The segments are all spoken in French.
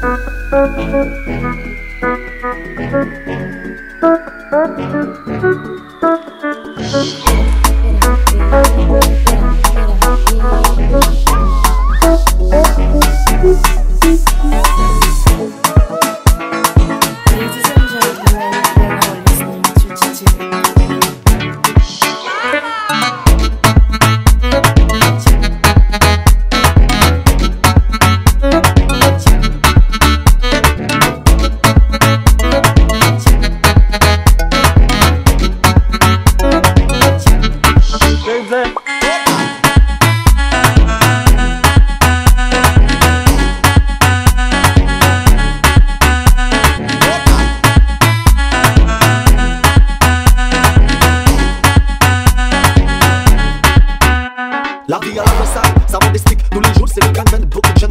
Thank you.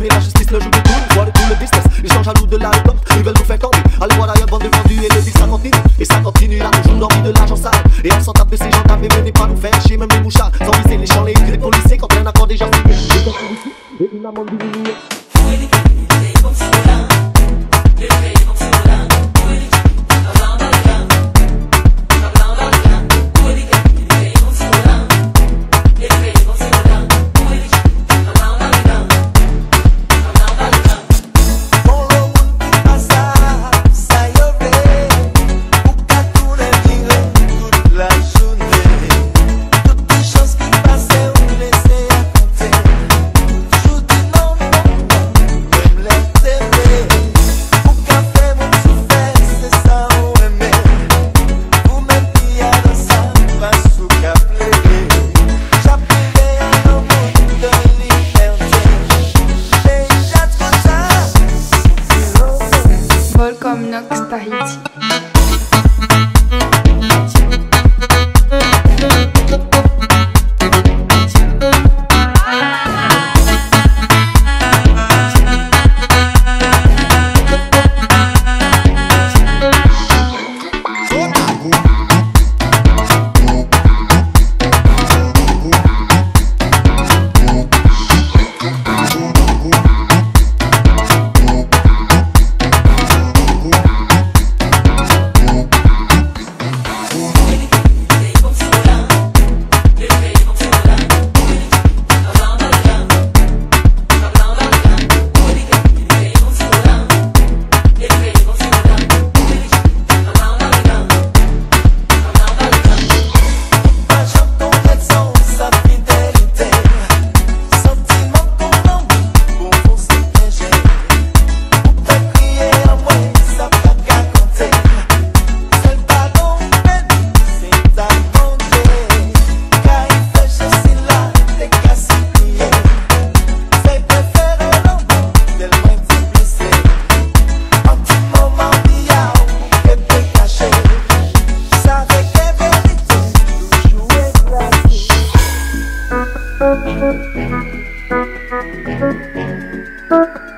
Mais la justice le joue de tout, voit tout le business, les gens jaloux de l'album, ils veulent nous faire camper, allez voir ailleurs, bande de vendus, et le deal ça continue, et ça continue, là toujours l'envie de l'argent sale, et on s'en tape de ces gens mais venez pas nous faire chier, même les mouchards, sans viser les champs, les grilles, les policiers, quand un accord déjà signé, et une amende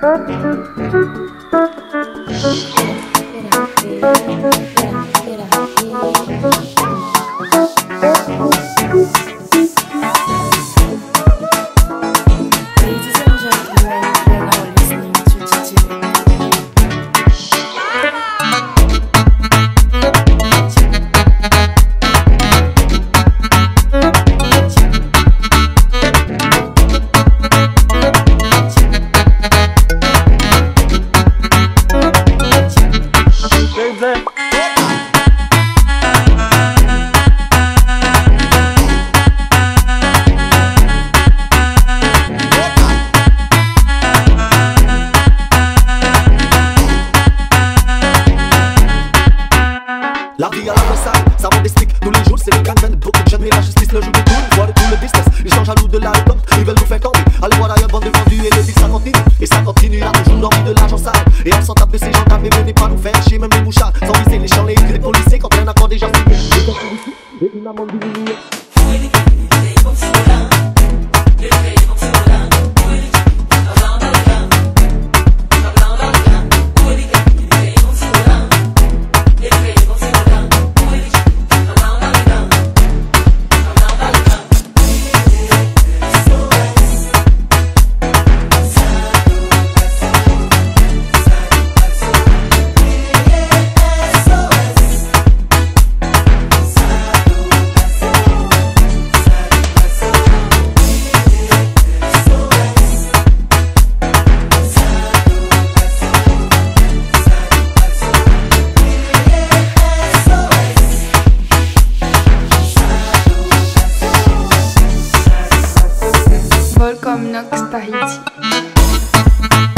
Thank you. Continue, là toujours l'envie de l'argent sale, et on s'en tape de ces gens mais venez pas nous faire chier, même les mouchards, sans viser les champs, les grilles, les policiers, quand un accord déjà signé, et une amende diminuée. Bye.